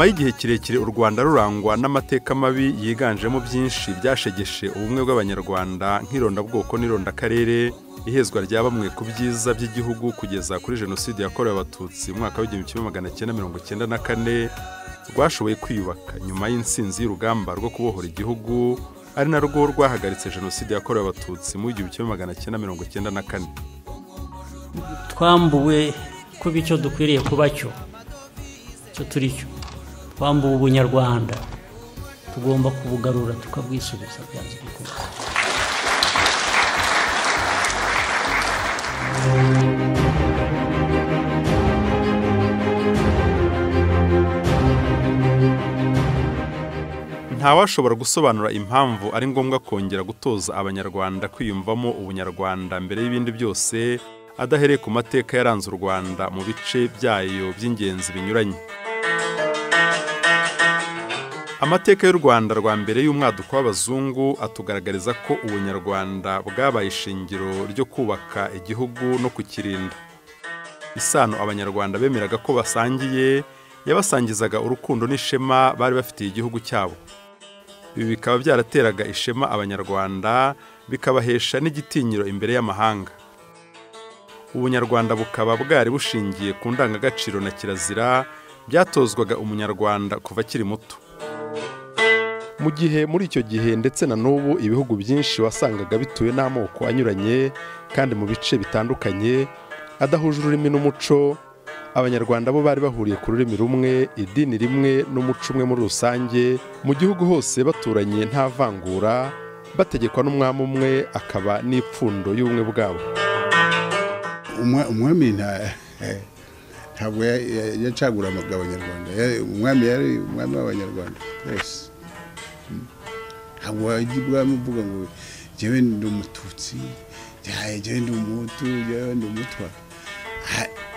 nyuma y'igihe kirekire u rwanda rurangwa n'amateka mabi yiganjemo byinshi byashegeshe ubumwe bw'abanyarwanda nk'irondabwoko n'irondakarere ihezwa rya bamwe ku byiza by'igihugu kugeza kuri jenoside yakorewe abatutsi mu mwaka w'igihumbi kimwe magana cyenda mirongo cyenda na kane rwashoboye kwiyubaka nyuma y'insinzi y'urugamba rwo kubohora igihugu ari narwo rwahagaritse jenoside yakorewe abatutsi mu igihumbi kimwe magana cyenda mirongo cyenda na kane. Twambuwe kuba icyo dukwiriye kuba cyo icyo turi cyo. Twambuwe ubunyarwanda tugomba kubugarura tukabwisubiza byanze bikunze ntawashobora gusobanura impamvu ari ngombwa kongera gutoza abanyarwanda kwiyumvamo ubunyarwanda mbere y'ibindi byose adahereye ku mateka yaranze u rwanda mu bice byayo by'ingenzi binyuranye. Amateka y'u rwanda rwa mbere y'umwaduko w'abazungu atugaragariza ko ubunyarwanda bwabaye ishingiro ryo kubaka igihugu no kukirinda. Isano abanyarwanda bemeraga ko basangiye yabasangizaga urukundo n'ishema bari bafitiye igihugu cyabo. Ibi bikaba byarateraga ishema abanyarwanda bikabahesha n'igitinyiro imbere y'amahanga. Ubunyarwanda bukaba bwari bushingiye ku ndangagaciro na kirazira byatozwaga umunyarwanda kuva akiri muto. Mu gihe muri icyo gihe ndetse na n'ubu ibihugu byinshi wasangaga bituwe n'amoko anyuranye kandi mu bice bitandukanye adahuje ururimi n'umuco abanyarwanda bo bari bahuriye ku rurimi rumwe idini rimwe n'umuco umwe muri rusange mu gihugu hose baturanye nta vangura bategekwa n'umwami umwe akaba n'ipfundo y'ubumwe bwabo. Umwami ntabwo yacaguramaga abanyarwanda. Umwami yari umwami w'abanyarwanda. Wese ntabwo wajya ubwami uvuga ngo njyewe ndi umututsi njyewe ndi umuhutu njyewe ndi umutwa.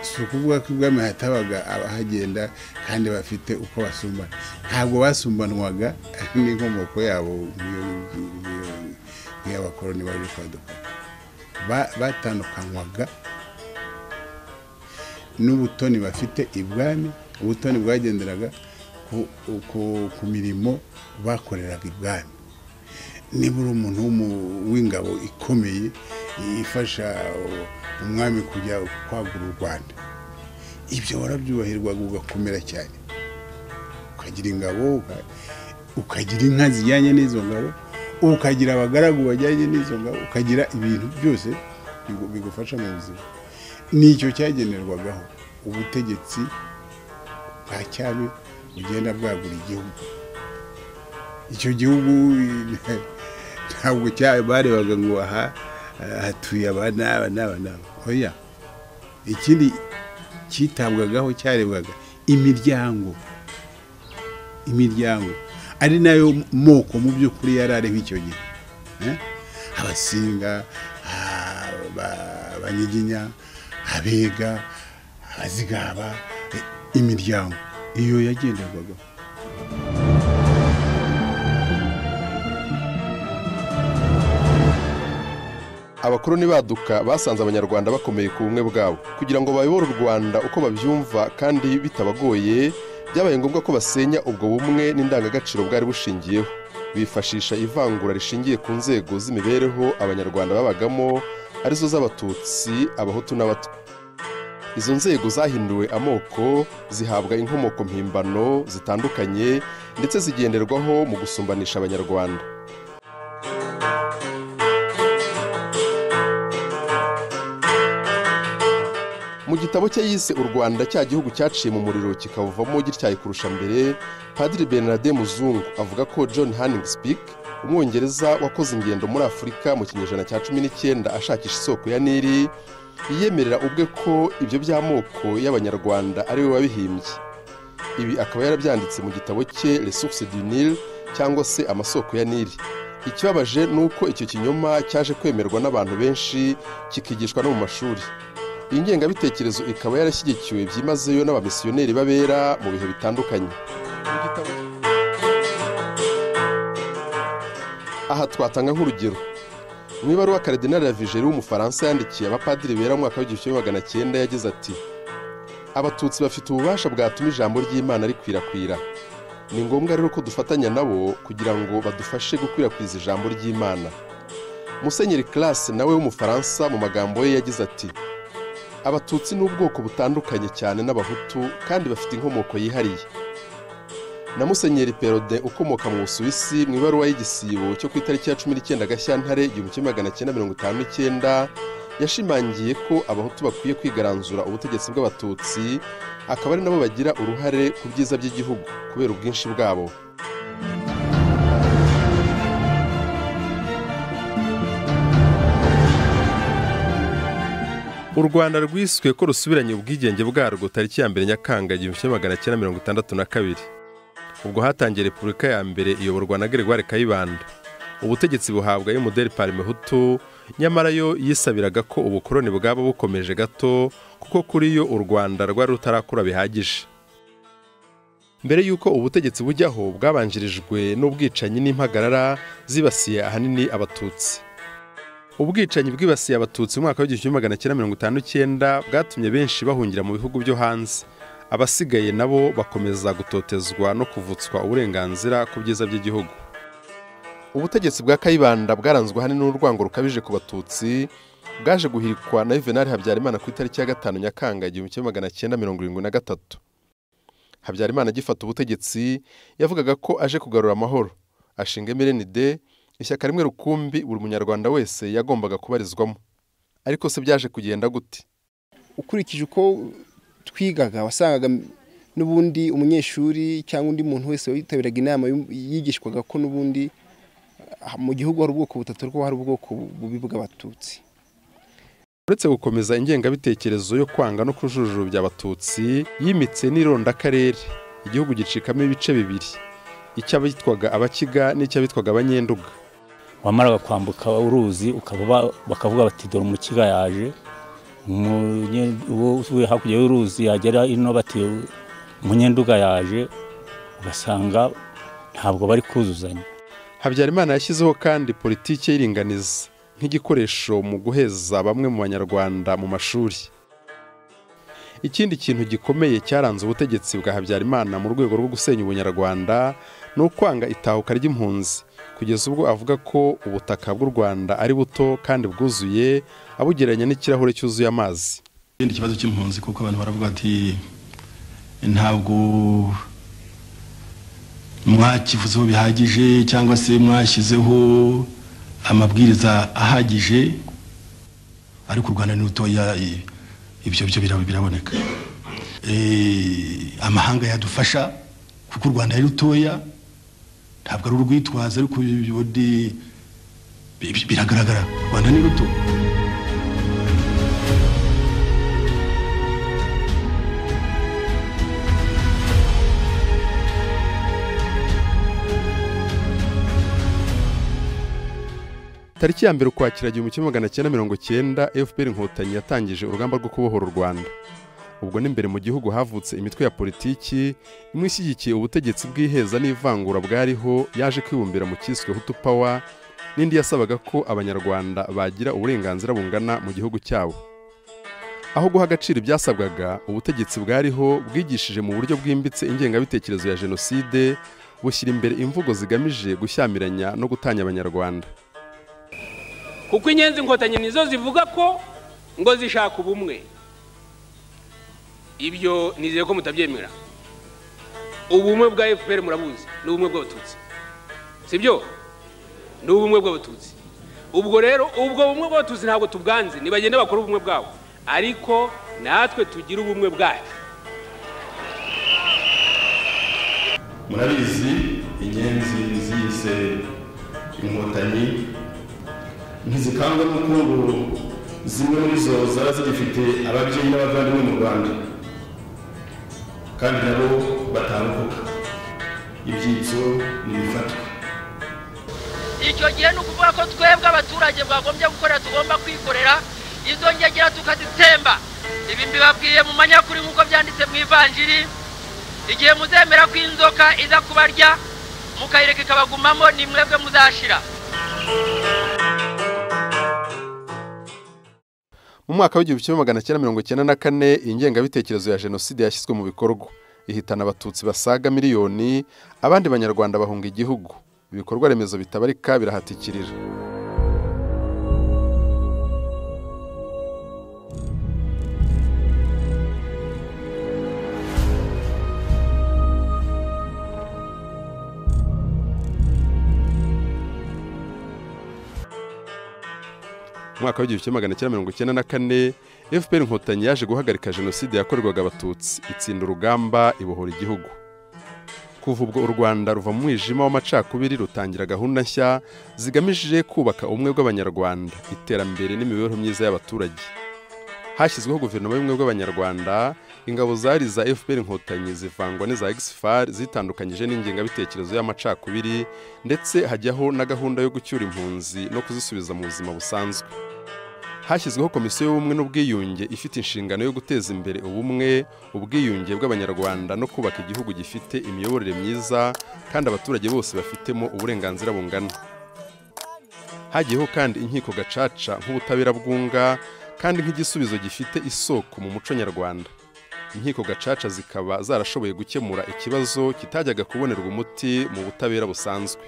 Si ukuvuga ko ubwami hatabaga abahagenda kandi bafite uko basumbana ntabwo basumbanwaga n'inkomoko yabo nk'iy'abakoroni baje kwaduka. Batandukanywaga n'ubutoni bafite ibwami ubutoni bwagenderaga ku mirimo bakoreraga ibwami. Niba uri umuntu w'ingabo ikomeye ifasha umwami kujya kwagura u rwanda. Ibyo warabyubahirwaga ugakomera cyane. Ukagira ingabo ukagira inka zijyanye n'izo ngabo ukagira abagaragu bajyanye n'izo ngabo ukagira ibintu byose bigufasha mu buzima. Nicyo cyagenerwagaho ubutegetsi bwa cyami bugenda bwagura igihugu. Icyo gihugu ntabwo barebaga ngo aha hatuye aba n'aba n'aba n'aba oya ikindi cyitabwagaho cyarebwaga imiryango imiryango. Ari na yo moko mu by'ukuri yari ariho icyo gihe abasinga abanyiginya abega abazigaba imiryango. Iyo yagenderwagaho. Abakoroni baduka basanze abanyarwanda bakomeye ku bumwe bwabo. Kugira ngo bayobore u rwanda uko babyumva kandi bitabagoye byabaye ngombwa ko basenya ubwo bumwe n'indangagaciro bwari bushingiyeho. Bifashisha ivangura rishingiye ku nzego z'imibereho abanyarwanda babagamo ari zo z'abatutsi abahutu n'abatwa izo nzego zahinduwe amoko zihabwa inkomoko mpimbano zitandukanye ndetse zigenderwaho mu gusumbanisha abanyarwanda. Mu gitabo cye yise u rwanda cya gihugu cyaciye mu muriro kikawuvamo gityaye kurusha mbere padiri bernard muzungu avuga ko john hanning speak umwongereza wakoze ingendo muri afurika mu kinyejana cya cumi n'icyenda ashakisha isoko ya nili yiyemerera ubwe ko ibyo by'amoko y'abanyarwanda ari we wabihimbye. Ibi akaba yarabyanditse mu gitabo cye resource du nil cyangwa se amasoko ya nili ikibabaje ni uko icyo kinyoma cyaje kwemerwa n'abantu benshi kikigishwa no mu mashuri. Iyi ngengabitekerezo ikaba yarashyigikiwe byimazeyo n'abamisiyoneri babera mu bihe bitandukanye. Aha twatanga nk'urugero. Mu ibaruwa karidinari ya vigeri w'umufaransa yandikiye abapadiri bera mu mwaka w'igihumbi kimwe magana cyenda yagize ati abatutsi bafite ububasha bwatuma ijambo ry'imana rikwirakwira. Ni ngombwa rero ko dufatanya nabo kugira ngo badufashe gukwirakwiza ijambo ry'imana. Musenyeri classe nawe w'umufaransa mu magambo ye yagize ati abatutsi ni ubwoko butandukanye cyane n'abahutu kandi bafite inkomoko yihariye. Na musenyeri perode ukomoka mu busuwisi mu ibaruwa y'igisibo cyo ku itariki ya cumi n'icyenda gashyantare igihumbi kimwe magana cyenda mirongo itanu n'icyenda yashimangiye ko abahutu bakwiye kwigaranzura ubutegetsi bw'abatutsi akaba ari nabo bagira uruhare ku byiza by'igihugu kubera ubwinshi bwabo. U rwanda rwiswe ko rusubiranye ubwigenge bwarwo tariki ya mbere nyakanga igihumbi kimwe magana cyenda mirongo itandatu na kabiri. Ubwo hatangiye repubulika ya mbere iyoborwa na gregoire kayibanda. Ubutegetsi buhabwa y'umuderi parimehutu nyamara yo yisabiraga ko ubukoroni bwaba bukomeje gato kuko kuri yo u rwanda rwari rutarakura bihagije. Mbere y'uko ubutegetsi bujyaho bwabanjirijwe n'ubwicanyi n'impagarara zibasiye ahanini abatutsi. Ubwicanyi bwibasiye abatutsi mu mwaka w'igihumbi kimwe magana cyenda mirongo itanu n'icyenda bwatumye benshi bahungira mu bihugu byo hanze. Abasigaye nabo bakomeza gutotezwa no kuvutswa uburenganzira ku byiza by'igihugu. Ubutegetsi bwa kayibanda bwaranzwe ahanini n'urwango rukabije ku batutsi bwaje guhirikwa na yuvenali habyarimana ku itariki ya gatanu nyakanga igihumbi kimwe magana cyenda mirongo irindwi na gatatu. Habyarimana agifata ubutegetsi yavugaga ko aje kugarura amahoro. Ashinga emerenide ishyaka rimwe rukumbi buri munyarwanda wese yagombaga kubarizwamo. Ariko se byaje kugenda gute? Ukurikije uko twigaga wasangaga n'ubundi umunyeshuri cyangwa undi muntu wese witabiraga inama yigishwaga ko n'ubundi mu gihugu hari ubwoko butatu rwo hari ubwoko bubi bw'abatutsi. Uretse gukomeza ingengabitekerezo yo kwanga no kujujubya abatutsi yimitse n'irondakarere igihugu gicikamo ibice bibiri. Icy'abitwaga abakiga n'icy'abitwaga abanyenduga. Wamaraga kwambuka uruzi bakavuga bati dore umukiga yaje. Uwo hakurya y'uruzi yagera ino bati umunyenduga yaje. Ugasanga ntabwo bari kuzuzanya. Habyarimana yashyizeho kandi politiki y'iringaniza nk'igikoresho mu guheza bamwe mu banyarwanda mu mashuri. Ikindi kintu gikomeye cyaranze ubutegetsi bwa habyarimana mu rwego rwo gusenya ubunyarwanda ni ukwanga itahuka ry'impunzi. Kugeza ubwo avuga ko ubutaka bw'u rwanda ari buto kandi bwuzuye abugereranya n'ikirahure cyuzuye amazi. Ikindi kibazo cy'impunzi kuko abantu baravuga ati ntabwo mwakivuzeho bihagije cyangwa se mwashyizeho amabwiriza ahagije. Ariko u rwanda ni rutoya ibyo byo biraboneka. Amahanga yadufasha kuko u rwanda ari rutoya. Ntabwo ari urwitwazo ariko biragaragara. U rwanda ni ruto. Tariki ya mbere ukwakira igihumbi kimwe magana cyenda mirongo cyenda fpr inkotanyi yatangije urugamba rwo kubohora u rwanda. Ubwo n'imbere mu gihugu havutse imitwe ya politiki imwe ishyigikiye ubutegetsi bw'iheza n'ivangura bwariho yaje kwibumbira mu cyiswe hutu pawa n'indi yasabaga ko abanyarwanda bagira uburenganzira bungana mu gihugu cyabo. Aho guha agaciro ibyasabwaga ubutegetsi bwariho bwigishije mu buryo bwimbitse ingengabitekerezo ya jenoside bushyira imbere imvugo zigamije gushyamiranya no gutanya abanyarwanda. Kuko inyenzi inkotanyi nizo zivuga ko ngo zishaka ubumwe. Ibyo nizeye ko mutabyemera. Ubumwe bwa fpr murabuzi ni ubumwe bw'abatutsi. Si byo ni ubumwe bw'abatutsi. Ubwo rero ubwo bumwe bw'abatutsi ntabwo tubwanze ntibagende bakora ubumwe bwabo. Ariko natwe tugira ubumwe bwacu. Murabizi inyenzi ziyise inkotanyi. Ntizikangwa n'ukuntu zimwe muri zo zaba zigifite ababyeyi n'abavandimwe mu rwanda. Kandi nabo batambuka ibyitso ntibifatwe icyo gihe ni ukuvuga ko twebwe abaturage bwagombye gukora tugomba kwikorera izo ngegera tukazitsemba. Ibi mbibabwiye mu manyakuri nk'uko byanditse mu ivanjiri igihe muzemera ko inzoka iza kubarya mukayireka ikabagumamo ni mwebwe muzashira. Mu mwaka w'igihumbi kimwe magana cyenda mirongo icyenda na kane iyi ngengabitekerezo ya jenoside yashyizwe mu bikorwa. Ihitana abatutsi basaga miliyoni abandi banyarwanda bahunga igihugu. Ibikorwa remezo bitabarika birahatikirira. Mwaka w'igihumbi kimwe magana cyenda mirongo icyenda na kane fpr inkotanyi yaje guhagarika jenoside yakorerwaga abatutsi. Itsinda urugamba ibohora igihugu. Kuva ubwo u rwanda ruva mu mwijima w'amacakubiri rutangira gahunda nshya zigamije kubaka ubumwe bw'abanyarwanda iterambere n'imibereho myiza y'abaturage. Hashyizweho guverinoma y'ubumwe bw'abanyarwanda ingabo zari za fpr inkotanyi zivangwa n'iza exfar zitandukanyije n'ingengabitekerezo y'amacakubiri ndetse hajyaho na gahunda yo gucyura impunzi no kuzisubiza mu buzima busanzwe. Hashyizweho komisiyo y'ubumwe n'ubwiyunge ifite inshingano yo guteza imbere ubumwe ubwiyunge bw'abanyarwanda no kubaka igihugu gifite imiyoborere myiza kandi abaturage bose bafitemo uburenganzira bungana. Hagiyeho kandi inkiko gacaca nk'ubutabera bwunga kandi nk'igisubizo gifite isoko mu muco nyarwanda. Inkiko gacaca zikaba zarashoboye gukemura ikibazo kitajyaga kubonerwa umuti mu butabera busanzwe.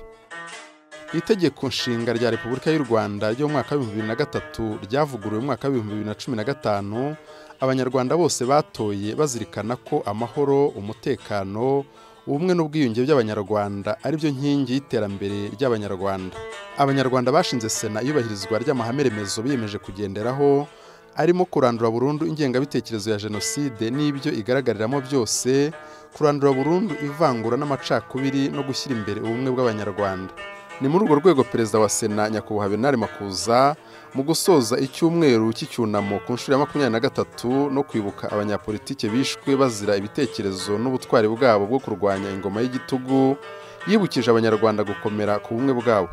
Itegeko nshinga rya repubulika y'u rwanda ryo mu mwaka w'ibihumbi bibiri na gatatu ryavuguruwe mu mwaka w'ibihumbi bibiri na cumi na gatanu. Abanyarwanda bose batoye bazirikana ko amahoro umutekano ubumwe n'ubwiyunge by'abanyarwanda ari byo nkingi y'iterambere ry'abanyarwanda. Abanyarwanda bashinze sena iyubahirizwa ry'amahame remezo biyemeje kugenderaho arimo kurandura burundu ingengabitekerezo ya jenoside n'ibyo igaragariramo byose kurandura burundu ivangura n'amacakubiri no gushyira imbere ubumwe bw'abanyarwanda. Ni muri urwo rwego perezida wa sena nyakubahwa bernard makuza mu gusoza icyumweru cy'icyunamo ku nshuro ya makumyabiri na gatatu no kwibuka abanyapolitike bishwe bazira ibitekerezo n'ubutwari bwabo bwo kurwanya ingoma y'igitugu yibukije abanyarwanda gukomera ku bumwe bwabo.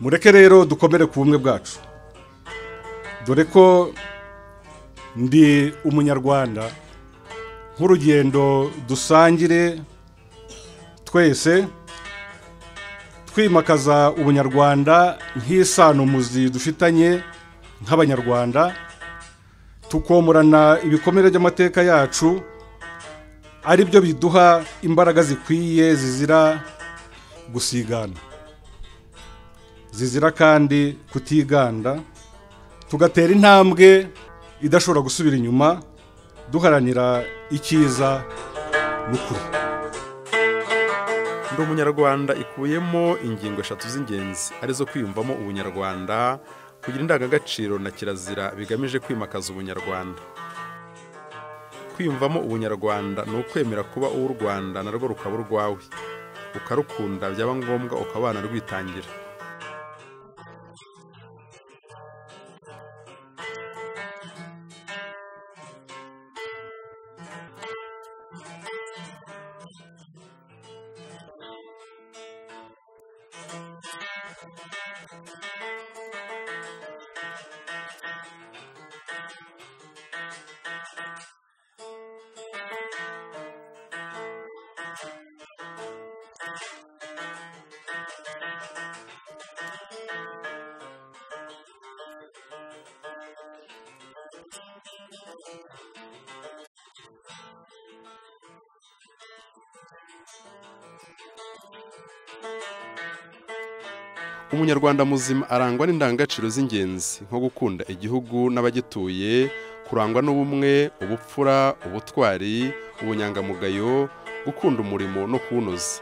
Mureke rero dukomere ku bumwe bwacu. Dore ko ndi umunyarwanda. Nk'urugendo dusangire twese twimakaza ubunyarwanda nk'isano muzi dufitanye nk'abanyarwanda tukomorana ibikomere by'amateka yacu ari byo biduha imbaraga zikwiye zizira gusigana. Zizira kandi kutiganda tugatera intambwe idashobora gusubira inyuma duharanira icyiza n'ukuri. Ndi umunyarwanda ikubiyemo ingingo eshatu z'ingenzi ari zo kwiyumvamo ubunyarwanda kugira indangagaciro na kirazira bigamije kwimakaza ubunyarwanda. Kwiyumvamo ubunyarwanda ni ukwemera kuba uw'u rwanda narwo rukaba urwawe. Ukarukunda byaba ngombwa ukabana rwitangira umunyarwanda muzima arangwa n'indangagaciro z'ingenzi nko gukunda igihugu n'abagituye kurangwa n'ubumwe ubupfura ubutwari ubunyangamugayo gukunda umurimo no kuwunoza.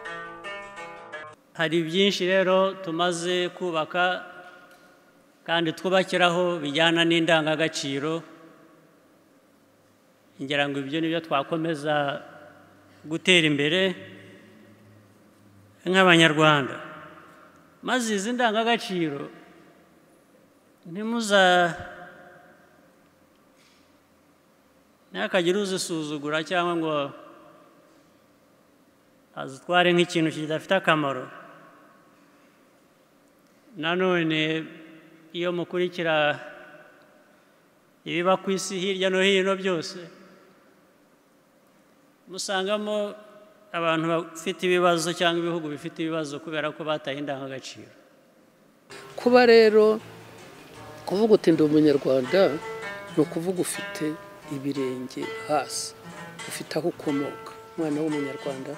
Hari byinshi rero tumaze kubaka kandi twubakiraho bijyana n'indangagaciro. Ngira ngo ibyo ni byo twakomeza gutera imbere. Nk'abanyarwanda maze izi ndangagaciro ntimuza ntihakagire uzisuzugura cyangwa ngo azitware nk'ikintu kidafite akamaro. Nanone iyo mukurikira ibiba ku isi hirya no hino byose musangamo abantu bafite ibibazo cyangwa ibihugu bifite ibibazo kubera ko bataye indangagaciro. Kuba rero kuvuga uti ndi umunyarwanda ni ukuvuga ufite ibirenge hasi ufite aho ukomoka. Umwana w'umunyarwanda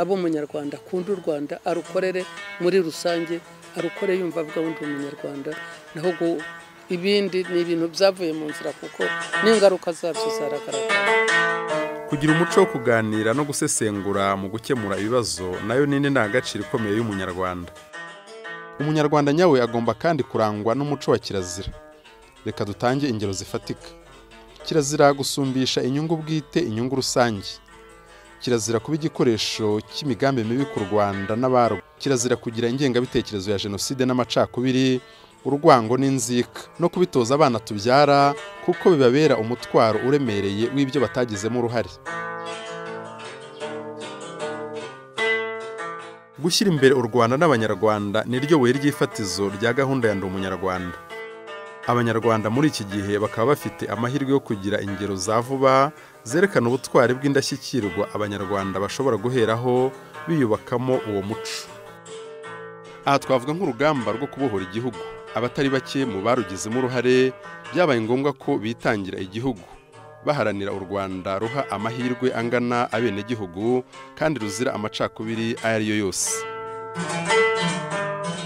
aba umunyarwanda akunda u rwanda arukorere muri rusange arukore yumva avuga ngo ndi umunyarwanda naho ibindi ni ibintu byavuye mu nzira kuko n'ingaruka zabyo zaragaragara. Kugira umuco wo kuganira no gusesengura mu gukemura ibibazo na yo ni ndangagaciro ikomeye y'umunyarwanda. Umunyarwanda nyawe agomba kandi kurangwa n'umuco wa kirazira. Reka dutange ingero zifatika. Kirazira gusumbisha inyungu bwite inyungu rusange. Kirazira kuba igikoresho cy'imigambi mibi ku rwanda n'abarwo kirazira kugira ingengabitekerezo ya jenoside n'amacakubiri urwango n'inzika. No kubitoza abana tubyara kuko bibabera umutwaro uremereye w'ibyo batagizemo uruhare. Gushyira imbere u rwanda n'abanyarwanda ni ryo buye ry'ifatizo rya gahunda ya ndi umunyarwanda. Abanyarwanda muri iki gihe bakaba bafite amahirwe yo kugira ingero za vuba zerekana ubutwari bw'indashyikirwa abanyarwanda bashobora guheraho biyubakamo uwo muco. Aha twavuga nk'urugamba rwo kubohora igihugu. Abatari bake mu barugizemo uruhare byabaye ngombwa ko bitangira igihugu. Baharanira u rwanda ruha amahirwe angana abenegihugu kandi ruzira amacakubiri ayo ari yo yose.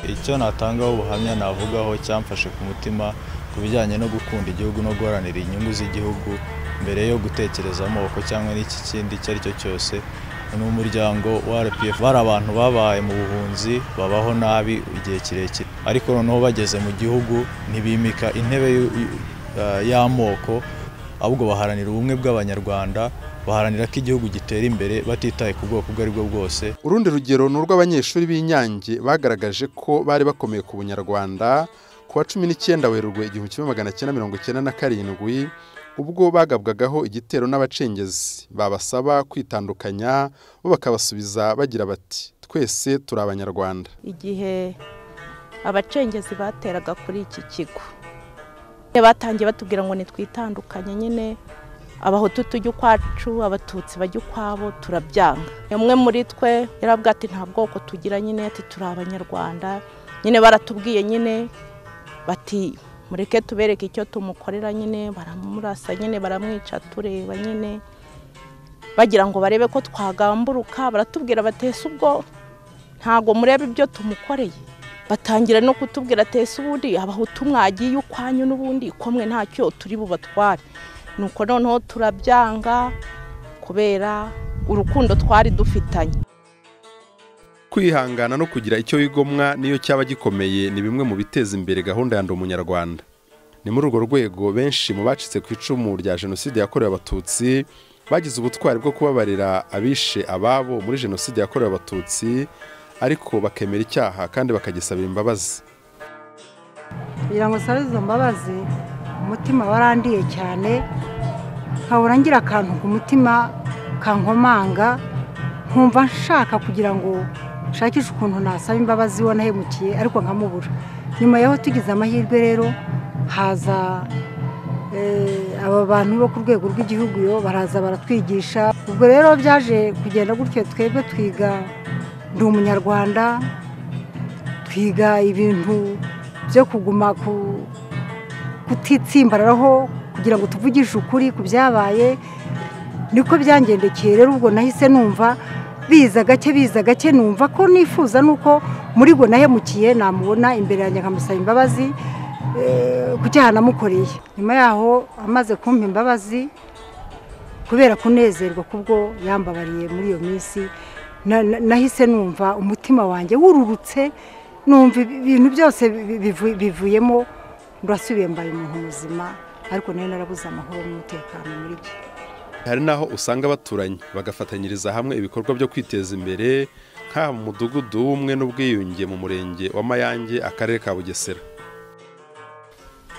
Icyo natangaho ubuhamya navugaho cyamfashe ku mutima ku bijyanye no gukunda igihugu no guharanira inyungu z'igihugu mbere yo gutekereza amoko cyangwa n'iki kindi icyo ari cyo cyose ni umuryango wa rpf bari abantu babaye mu buhunzi babaho nabi igihe kirekire. Ariko noneho bageze mu gihugu ntibimika intebe y'amoko ahubwo baharanira ubumwe bw'abanyarwanda baharanira ko igihugu gitera imbere batitaye ku bwoko ubwo ari bwo bwose. Urundi rugero ni urw'abanyeshuri b'inyange bagaragaje ko bari bakomeye ku bunyarwanda. Ku wa cumi n'icyenda werurwe igihumbi kimwe magana cyenda mirongo icyenda na karindwi ubwo bagabwagaho igitero n'abacengezi babasaba kwitandukanya bo bakabasubiza bagira bati twese turi abanyarwanda. Igihe abacengezi bateraga kuri iki kigo batangiye batubwira ngo nitwitandukanye nyine abahutu tujya ukwacu abatutsi bajya ukwabo turabyanga. Umwe muri twe yarabwira ati nta bwoko tugira nyine ati turi abanyarwanda. Nyine baratubwiye nyine bati mureke tubereke icyo tumukorera nyine baramurasa nyine baramwica tureba nyine. Bagira ngo barebe ko twagamburuka baratubwira batese ubwo ntabwo mureba ibyo tumukoreye? Batangira no kutubwira atese ubundi abahutu mwagiye ukwanyu n'ubundi komwe ntacyo turi bubatware? Nuko noneho turabyanga kubera urukundo twari dufitanye. Kwihangana no kugira icyo wigomwa niyo cyaba gikomeye ni bimwe mu biteza imbere gahunda ya ndi umunyarwanda. Ni muri urwo rwego benshi mu bacitse ku icumu rya jenoside yakorewe abatutsi bagize ubutwari bwo kubabarira abishe ababo muri jenoside yakorewe abatutsi ariko bakemera icyaha kandi bakagisabira imbabazi. Kugira ngo usabe izo mbabazi umutima warandiye cyane nkabura ngira akantu ku mutima kankomanga nkumva nshaka kugira ngo nshakishe ukuntu nasaba imbabazi uwo nahemukiye ariko nkamubura nyuma yaho tugize amahirwe rero haza eh, aba bantu bo ku rwego rw'igihugu yo baraza baratwigisha. Ubwo rero byaje kugenda gutyo twebwe twiga ndi umunyarwanda twiga ibintu byo kuguma ku kutitsimbararaho kugira ngo tuvugishe ukuri ku byabaye. Niko byangendekeye rero ubwo nahise numva biza gake biza gake numva ko nifuza nuko muri bwo nahemukiye namubona imbere yanjye nkamusaba imbabazi eh, ku cyaha namukoreye. Nyuma yaho amaze kumpa imbabazi kubera kunezerwa kubwo yambabariye muri iyo minsi na- na- nahise numva umutima wanjye wururutse numva ibintu byose bi- bivu- bivuyemo ndasubiye mbaye umuntu muzima ariko na yo narabuze amahoro n'umutekano muri byo. Hari n'aho usanga baturanye bagafatanyiriza hamwe ibikorwa byo kwiteza imbere nk'aha mu mudugudu w'ubumwe n'ubwiyunge mu murenge wa mayange akarere ka bugesera.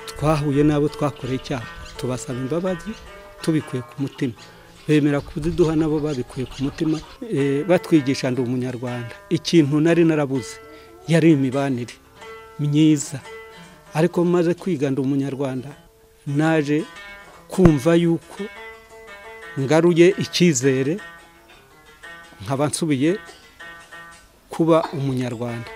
Twahuye n'abo twakoreye icyaha. Tubasaba imbabazi tubikuye ku mutima. Bemera kuziduha nabo babikuye ku mutima eh, batwigisha ndi umunyarwanda. Ikintu nari narabuze yari imibanire myiza. Ariko maze kwiga ndi umunyarwanda naje kumva yuko ngaruye icyizere nkaba nsubiye kuba umunyarwanda.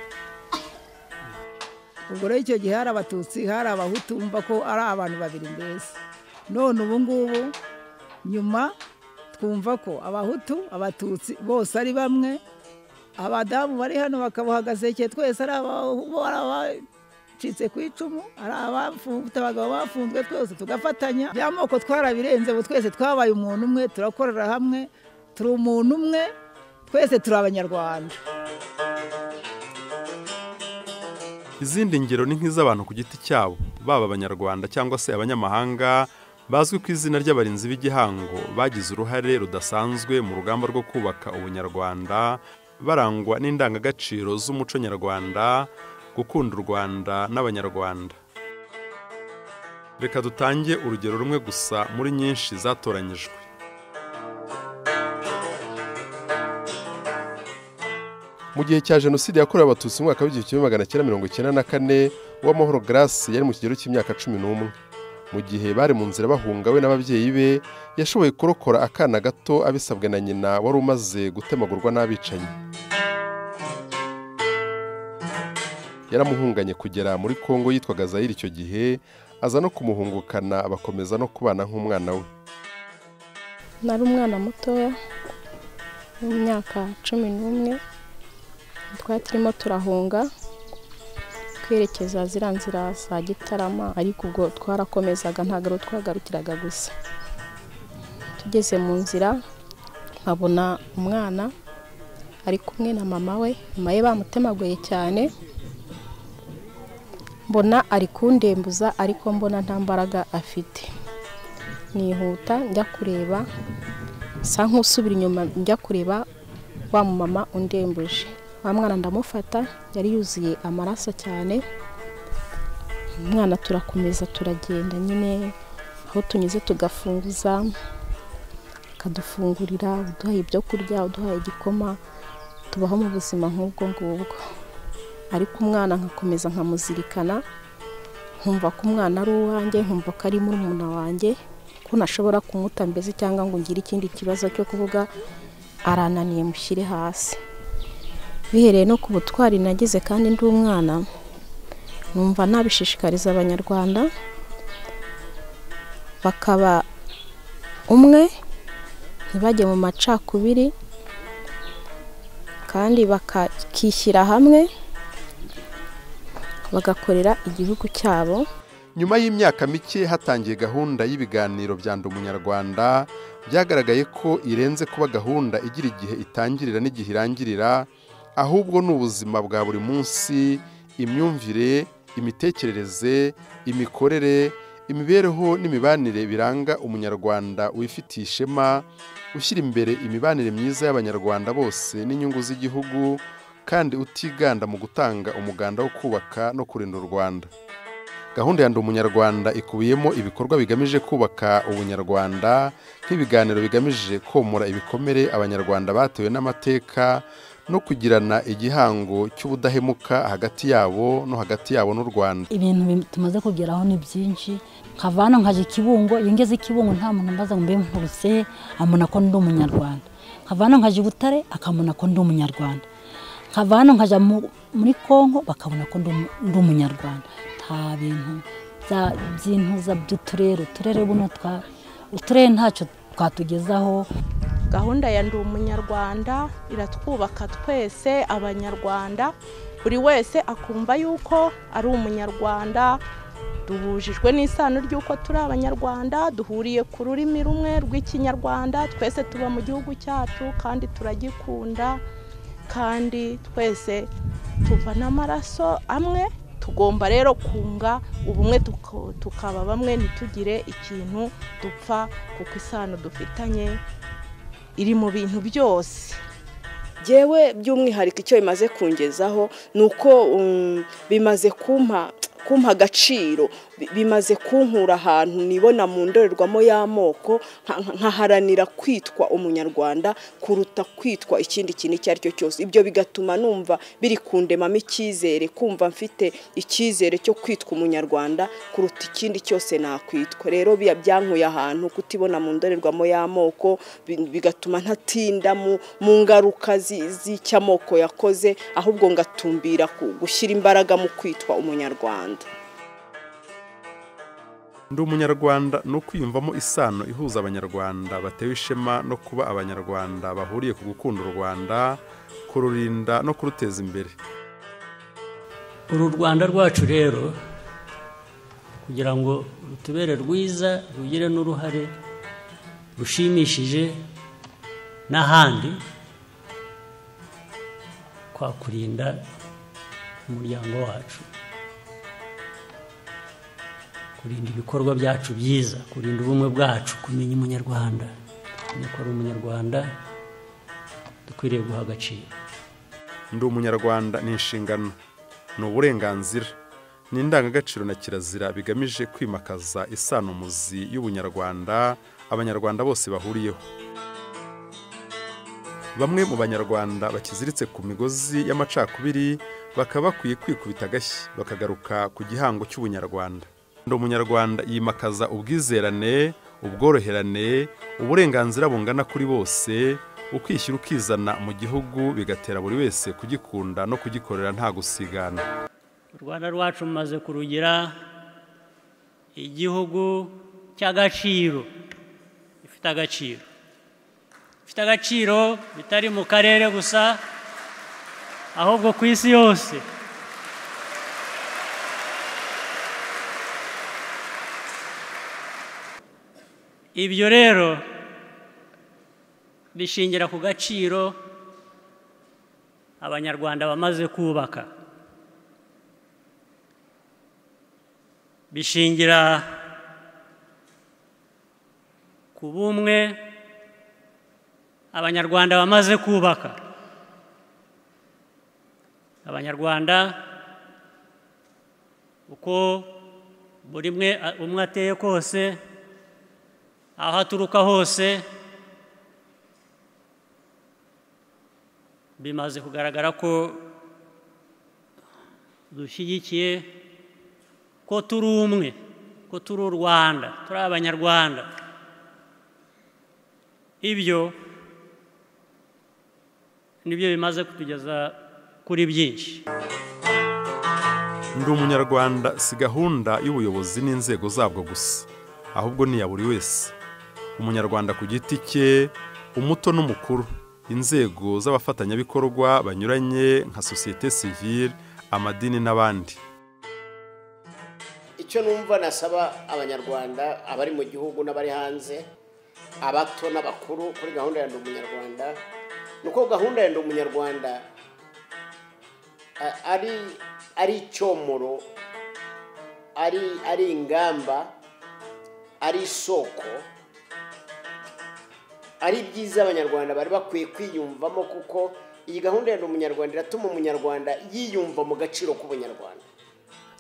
Ubwo rero icyo gihe hari abatutsi hari abahutu ko ari abantu babiri mbese. None ubu ngubu nyuma twumva ko abahutu abatutsi bose ari bamwe abadamu bari hano bakaboha agaseke twese ari abacitse ku icumu ari abagabo bafunzwe twese tugafatanya. By'amoko twarabirenze ubu twese twabaye umuntu umwe turakorera hamwe turi umuntu umwe twese turi abanyarwanda. Izindi ngero ni nk'iz'abantu ku giti cyabo baba abanyarwanda cyangwa se abanyamahanga bazwi ku izina ry'abarinzi b'igihango bagize uruhare rudasanzwe mu rugamba rwo kubaka ubunyarwanda barangwa n'indangagaciro z'umuco nyarwanda gukunda u rwanda n'abanyarwanda. Reka dutange urugero rumwe gusa muri nyinshi zatoranyijwe. Mu gihe cya jenoside yakorewe abatutsi mu mwaka w'igihumbi kimwe magana cyenda mirongo icyenda na kane uwamahoro grace yari mu kigero cy'imyaka cumi n'umwe. Mu gihe bari mu nzira bahunga we n'ababyeyi be yashoboye kurokora akana gato abisabwe na nyina wari umaze gutemagurwa n'abicanyi. Yaramuhunganye kugera muri kongo yitwaga zayire icyo gihe aza no kumuhungukana bakomeza no kubana nk'umwana we. Nari umwana mutoya w'imyaka cumi n'umwe. Twari turimo turahunga twerekeza ziriya nzira za gitarama ariko ubwo twarakomezaga ntabwo twagarukiraga gusa. Tugeze mu nzira nkabona umwana ari kumwe na mama we. Mama we bamutemaguye cyane mbona ari kundembuza ariko mbona nta mbaraga afite. Nihuta njya kureba nsa nk'usubira inyuma njya kureba wa mumama undembuje. Wa mwana ndamufata yari yuzuye amaraso cyane. Umwana turakomeza turagenda nyine aho tunyuze tugafunguza akadufungurira uduhaye ibyo kurya uduhaye igikoma tubaho mu buzima nk'ubwo ngubwo. Ariko umwana nkakomeza nkamuzirikana nkumva ko umwana ari uwanjye nkumva ko ari murumuna wanjye ko ntashobora kumuta mbese cyangwa ngo ngire ikindi kibazo cyo kuvuga arananiye mushyire hasi. Bihereye no ku butwari nagize kandi ndi umwana numva nabishishikariza abanyarwanda bakaba umwe ntibajye mu macakubiri kandi bakishyira hamwe bagakorera igihugu cyabo. Nyuma y'imyaka mike hatangiye gahunda y'ibiganiro bya ndi umunyarwanda byagaragaye ko irenze kuba gahunda igira igihe itangirira n'igihe irangirira ahubwo ni ubuzima bwa buri munsi imyumvire imitekerereze imikorere imibereho n'imibanire biranga umunyarwanda wifitiye ishema ushyira imbere imibanire myiza y'abanyarwanda bose n'inyungu z'igihugu kandi utiganda mu gutanga umuganda wo kubaka no kurinda u rwanda. Gahunda ya ndi umunyarwanda ikubiyemo ibikorwa bigamije kubaka ubunyarwanda nk'ibiganiro bigamije komora ibikomere abanyarwanda batewe n'amateka no kugirana igihango cy'ubudahemuka hagati yabo no hagati yabo n'u rwanda. Ibintu tumaze kugeraho ni byinshi. Nkavana nkaje ikibungo iyo ngeze ikibungo nta muntu mbaza ngo mbe nkurutse amubona ko ndi umunyarwanda. Nkavana nkaje butare akamubona ko ndi umunyarwanda. Nkavana nkajya muri kongo bakabona ko ndi umunyarwanda nta bintu by'intuza by'uturere. Uturere buno uturere ntacyo twatugezaho. Gahunda ya ndi umunyarwanda iratwubaka twese abanyarwanda. Buri wese akumva yuko ari umunyarwanda. Duhujijwe n'isano ry'uko turi abanyarwanda duhuriye ku rurimi rumwe rw'ikinyarwanda. Twese tuba mu gihugu cyacu kandi turagikunda. Kandi twese tuva n'amaraso amwe tugomba rero kunga ubumwe tukaba bamwe ntitugire ikintu dupfa kuko isano dufitanye iri mu bintu byose. Yewe by'umwihariko icyo bimaze kungezaho ni uko bimaze kumpa kumpa agaciro. Bimaze kunkura ahantu nibona mu ndorerwamo y'amoko nkaharanira kwitwa umunyarwanda kuruta kwitwa ikindi kintu icyo ari cyo cyose. Ibyo bigatuma numva biri kundemamo icyizere kumva mfite icyizere cyo kwitwa umunyarwanda kuruta ikindi cyose nakwitwa. Rero byankuye ahantu kutibona mu ndorerwamo y'amoko bigatuma ntatinda mu ngaruka z'icyo amoko yakoze ahubwo ngatumbira gushyira imbaraga mu kwitwa umunyarwanda. Ndi umunyarwanda ni ukwiyumvamo isano ihuza abanyarwanda batewe ishema no kuba abanyarwanda bahuriye ku gukunda u rwanda kururinda no kuruteza imbere. Uru rwanda rwacu rero kugira ngo rutubere rwiza rugire n'uruhare rushimishije n'ahandi twakurinda umuryango wacu. Kurinda ibikorwa byacu byiza kurinda ubumwe bwacu kumenya umunyarwanda. Kumenya ko ari umunyarwanda dukwiriye guha agaciro. Ndi umunyarwanda ni inshingano ni uburenganzira ni indangagaciro na kirazira bigamije kwimakaza isanomuzi y'ubunyarwanda abanyarwanda bose bahuriyeho. Bamwe mu banyarwanda bakiziritse ku migozi y'amacakubiri bakaba bakwiye kwikubita agashyi bakagaruka ku gihango cy'ubunyarwanda. Umunyarwanda. Yimakaza ubwizerane ubworoherane uburenganzira bungana kuri bose ukwishyira ukizana mu gihugu bigatera buri wese kugikunda no kugikorera nta gusigana. U rwanda rwacu rumaze kurugira igihugu cy'agaciro. Gifite agaciro. Gifite agaciro bitari mu karere gusa ahubwo ku isi yose. Ibyo rero bishingira ku gaciro abanyarwanda bamaze kubaka. Bishingira ku bumwe abanyarwanda bamaze kubaka. Abanyarwanda uko buri umwe ateye kose aho aturuka hose. Bimaze kugaragara ko dushyigikiye ko turi umwe ko turi u rwanda turi abanyarwanda. Ibyo ni byo bimaze kutugeza kuri byinshi. Ndi umunyarwanda si gahunda y'ubuyobozi n'inzego zabwo gusa ahubwo ni iya buri wese. Umunyarwanda ku giti cye umuto n'umukuru. Inzego z'abafatanyabikorwa banyuranye nka sosiyete sivile amadini n'abandi. Icyo numva nasaba abanyarwanda abari mu gihugu n'abari hanze abato n'abakuru kuri gahunda ya ndi umunyarwanda ni uko gahunda ya ndi umunyarwanda ari ari icyomoro ari ari ingamba ari isoko ari byiza abanyarwanda bari bakwiye kwiyumvamo kuko iyi gahunda ya ndi umunyarwanda iratuma umunyarwanda yiyumva mu gaciro k'ubunyarwanda.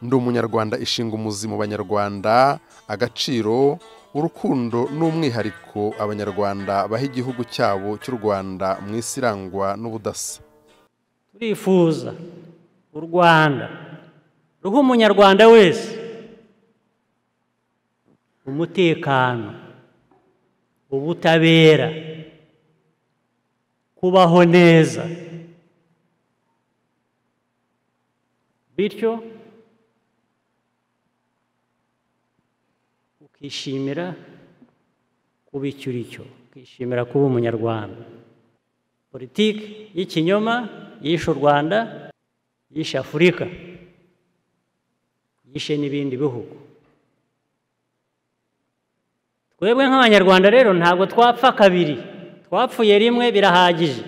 Ndi umunyarwanda ishinga umuzi mu banyarwanda agaciro urukundo n'umwihariko abanyarwanda baha igihugu cyabo cy'u rwanda mu isi irangwa n'ubudasa. Turifuza u rwanda ruha umunyarwanda wese umutekano ubutabera kubaho neza bityo ukishimira kuba icyo uri cyo ukishimira kuba umunyarwanda. Politiki y'ikinyoma yishe u rwanda yishe afurika yishe n'ibindi bihugu. Twebwe nk'abanyarwanda rero ntabwo twapfa kabiri. Twapfuye rimwe birahagije.